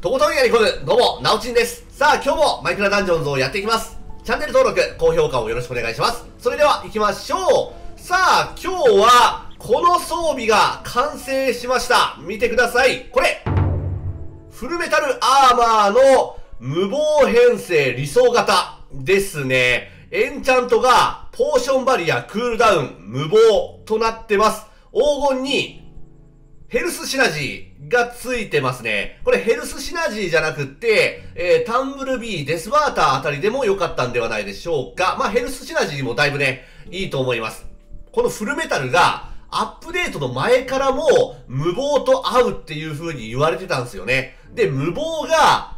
とことんやり込む、どうも、なおちんです。さあ、今日もマイクラダンジョンズをやっていきます。チャンネル登録、高評価をよろしくお願いします。それでは、行きましょう。さあ、今日は、この装備が完成しました。見てください。これフルメタルアーマーの無謀編成理想型ですね。エンチャントがポーションバリア、クールダウン、無謀となってます。黄金にヘルスシナジーがついてますね。これヘルスシナジーじゃなくって、えー、タンブルビー、デスバーターあたりでも良かったんではないでしょうか。まあヘルスシナジーもだいぶね、いいと思います。このフルメタルがアップデートの前からも無謀と合うっていう風に言われてたんですよね。で、無謀が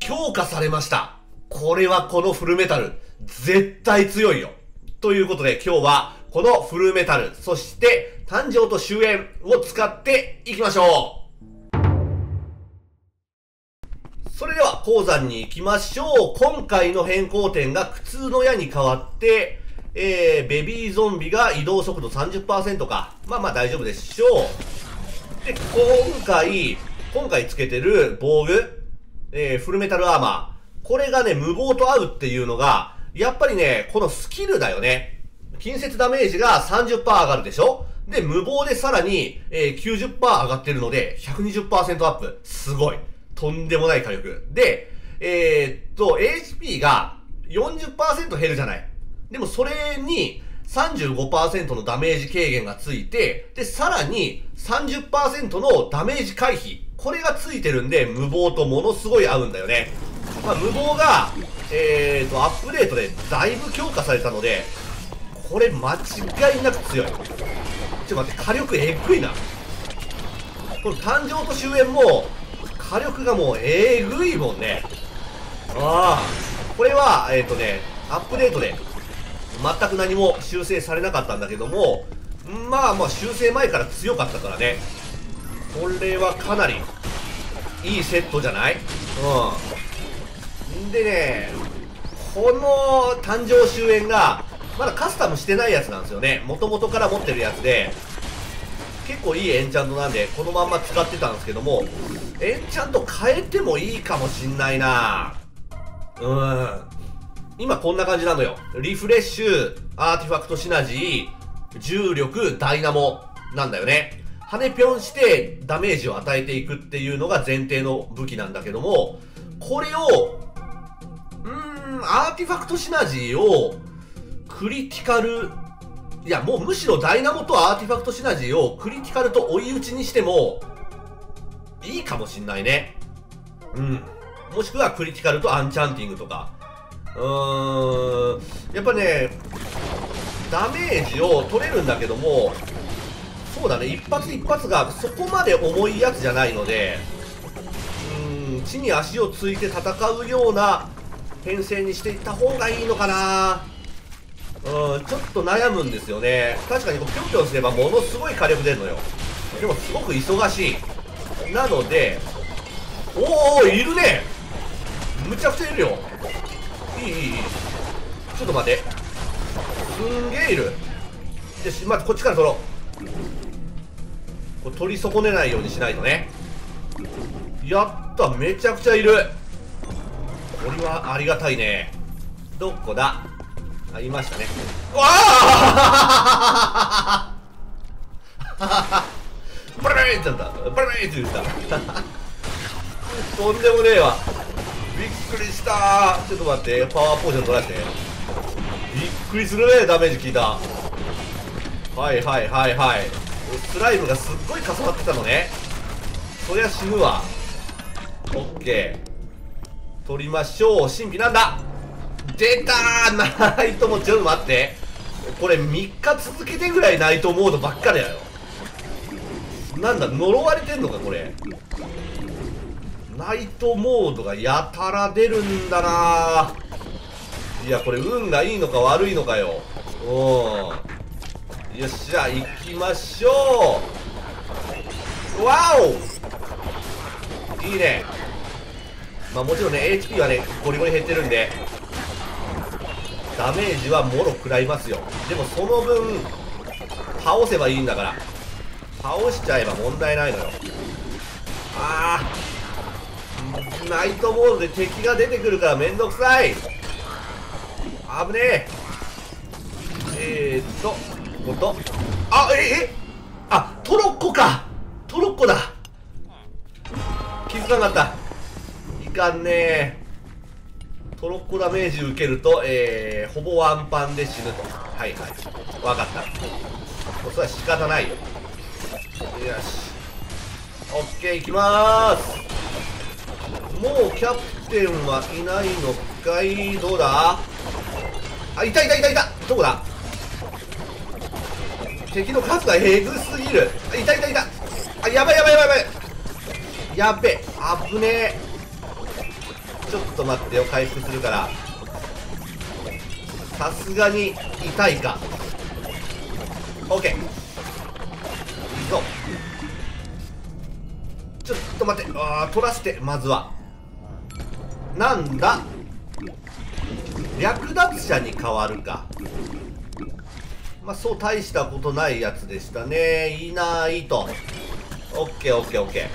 強化されました。これはこのフルメタル、絶対強いよ。ということで今日はこのフルメタル、そして誕生と終焉を使っていきましょう。それでは鉱山に行きましょう。今回の変更点が苦痛の矢に変わって、えー、ベビーゾンビが移動速度30%か。まあまあ大丈夫でしょう。で、今回、今回つけてる防具、えー、フルメタルアーマー。これがね、無謀と合うっていうのが、やっぱりね、このスキルだよね。近接ダメージが30%上がるでしょ？で、無謀でさらに、えー、90%上がってるので、120%アップ。すごい。とんでもない火力。で、えー、っと、HP が40%減るじゃない。でもそれに35%のダメージ軽減がついて、で、さらに30%のダメージ回避。これがついてるんで、無謀とものすごい合うんだよね。まあ、無謀が、えーと、アップデートでだいぶ強化されたので、これ間違いなく強い。ちょっと待って、火力えぐいな。この誕生と終焉も、火力がもうえぐいもんね。ああ。これは、えっ、ー、とね、アップデートで、全く何も修正されなかったんだけども、まあまあ修正前から強かったからね。これはかなり、いいセットじゃない？うん。でね、この誕生終焉が、まだカスタムしてないやつなんですよね。元々から持ってるやつで、結構いいエンチャントなんで、このまんま使ってたんですけども、エンチャント変えてもいいかもしんないなうーん。今こんな感じなのよ。リフレッシュ、アーティファクトシナジー、重力、ダイナモなんだよね。羽ぴょんしてダメージを与えていくっていうのが前提の武器なんだけども、これを、うーん、アーティファクトシナジーを、クリティカル、いや、もうむしろダイナモとアーティファクトシナジーをクリティカルと追い打ちにしても、いいかもしんないね。うん。もしくはクリティカルとアンチャンティングとか。うーん。やっぱね、ダメージを取れるんだけども、そうだね、一発一発がそこまで重いやつじゃないので、うーん、地に足をついて戦うような編成にしていった方がいいのかなうん、ちょっと悩むんですよね。確かにこうぴょんぴょんすればものすごい火力出るのよ。でもすごく忙しい。なので、おー、いるねむちゃくちゃいるよ。いい、いい、いい。ちょっと待って。すんげえいる。よし、まずこっちから取ろう。これ取り損ねないようにしないとね。やった、めちゃくちゃいる。これはありがたいね。どこだ？あ、いましたね。わあブレーって言った。ブレーって言った。とんでもねえわ。びっくりしたちょっと待って、パワーポーション取らせて。びっくりするね、ダメージ効いた。はいはいはいはい。スライムがすっごい重なってたのね。そりゃ死ぬわ。オッケー。取りましょう。神秘なんだ出たーナイトもちょっと待って。これ3日続けてぐらいナイトモードばっかりだよ。なんだ呪われてんのかこれ。ナイトモードがやたら出るんだな。いやこれ運がいいのか悪いのかよ。うん。よっしゃ行きましょう。わおいいね。まあもちろんね HP はねゴリゴリ減ってるんで。ダメージはもろ食らいますよ。でもその分倒せばいいんだから。倒しちゃえば問題ないのよ。ああナイトモードで敵が出てくるからめんどくさい。危ねえ。えー、っとこと。あええ？あトロッコか。トロッコだ。気づかなかった。いかんねえ。トロッコダメージ受けると、えー、ほぼワンパンで死ぬと。はい。はいわかった。それは仕方ないよ。よし。オッケーいきまーす。もうキャプテンはいないのかい？どうだ？あいたいたいたいた。どこだ？敵の数がえぐすぎる。あいたいたいた。あやばいやばいやばいやばい。やべあぶねえ。ちょっと待ってよ回復するから。さすがに痛いか。OK 行こう。ちょっと待って。ああ取らせてまずは。なんだ？略奪者に変わるか。まあそう大したことないやつでしたね。いないと。OKOKOK 終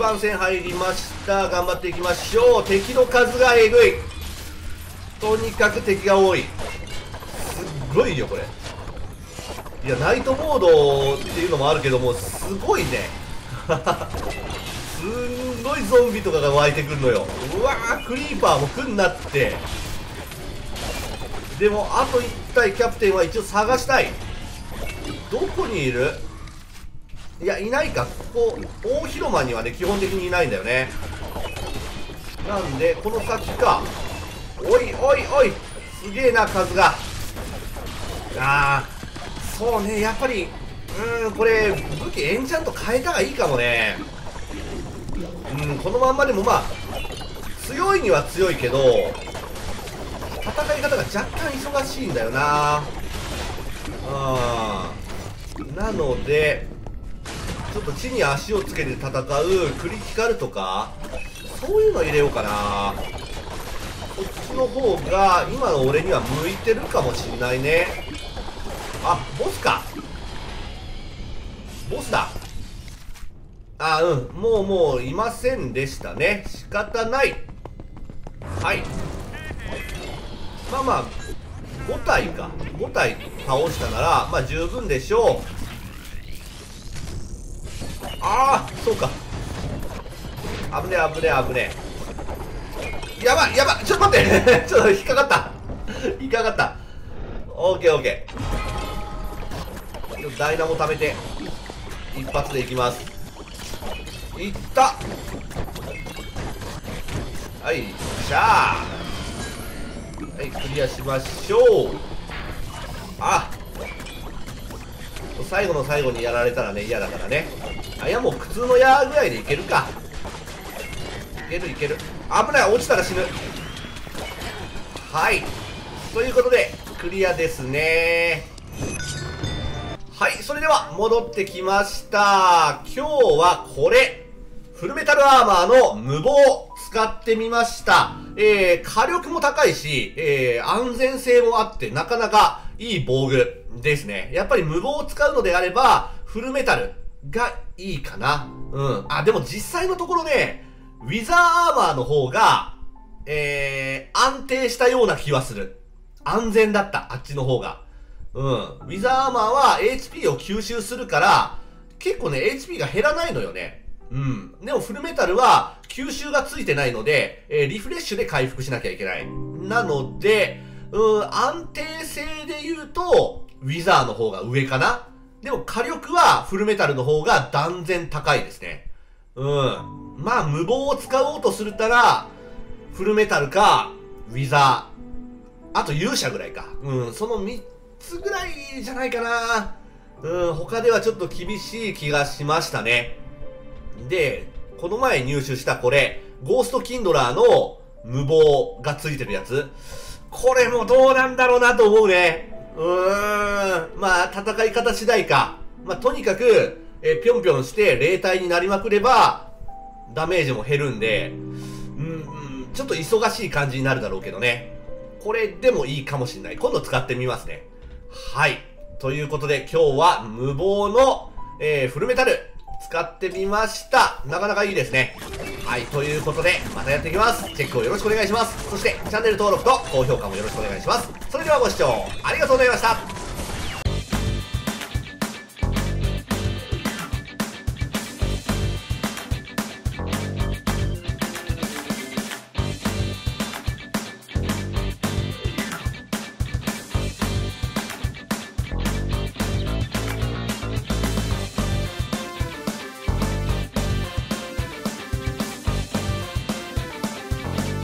盤戦入りました。頑張っていきましょう。敵の数がえぐい。とにかく敵が多い。すっごいよこれ。いやナイトモードっていうのもあるけどもすごいね。すんごいゾンビとかが湧いてくるのよ。うわークリーパーも来んなって。でもあと1体キャプテンは一応探したい。どこにいる？いやいないかここ大広間にはね基本的にいないんだよね。なんでこの先か。おいおいおい。すげえな数が。ああそうねやっぱりうーんこれ武器エンチャント変えた方がいいかもね。うんこのまんまでもまあ強いには強いけど戦い方が若干忙しいんだよな。うんなのでちょっと地に足をつけて戦うクリティカルとかそういうの入れようかな。こっちの方が今の俺には向いてるかもしんないね。あボスか。ボスだ。あうん。もうもういませんでしたね。仕方ない。はい。まあまあ5体か。5体倒したならまあ十分でしょう。ああそうか。危ねえ危ねえ危ねえ。やばいやばい。ちょっと待って。ちょっと引っかかった。引っかかった。オッケーオッケー。ダイナモ貯めて一発でいきます。いった。はいしゃー。はいクリアしましょう。あ。最後の最後にやられたらね嫌だからね。あいやもう普通の矢ぐらいでいけるか。いけるいける。危ない落ちたら死ぬ。はい。ということでクリアですね。はいそれでは戻ってきました。今日はこれ。フルメタルアーマーの無謀使ってみました。えー、火力も高いし、えー、安全性もあってなかなかいい防具ですね。やっぱり無謀を使うのであれば、フルメタルがいいかな。うん。あ、でも実際のところね、ウィザーアーマーの方が、えー、安定したような気はする。安全だった、あっちの方が。うん。ウィザーアーマーは HP を吸収するから、結構ね、HP が減らないのよね。うん。でもフルメタルは吸収がついてないので、えー、リフレッシュで回復しなきゃいけない。なので、うん、安定性で言うと、ウィザーの方が上かなでも火力はフルメタルの方が断然高いですね。うん。まあ、無謀を使おうとするたら、フルメタルか、ウィザー。あと勇者ぐらいか。うん、その3つぐらいじゃないかな。うん、他ではちょっと厳しい気がしましたね。で、この前入手したこれ、ゴーストキンドラーの無謀がついてるやつ。これもどうなんだろうなと思うね。うーん。まあ、戦い方次第か。まあ、とにかく、えぴょんぴょんして霊体になりまくれば、ダメージも減るんで、うん、ちょっと忙しい感じになるだろうけどね。これでもいいかもしんない。今度使ってみますね。はい。ということで今日は無謀の、えー、フルメタル使ってみました。なかなかいいですね。はい、ということで、またやっていきます。チェックをよろしくお願いします。そして、チャンネル登録と高評価もよろしくお願いします。それではご視聴ありがとうございました。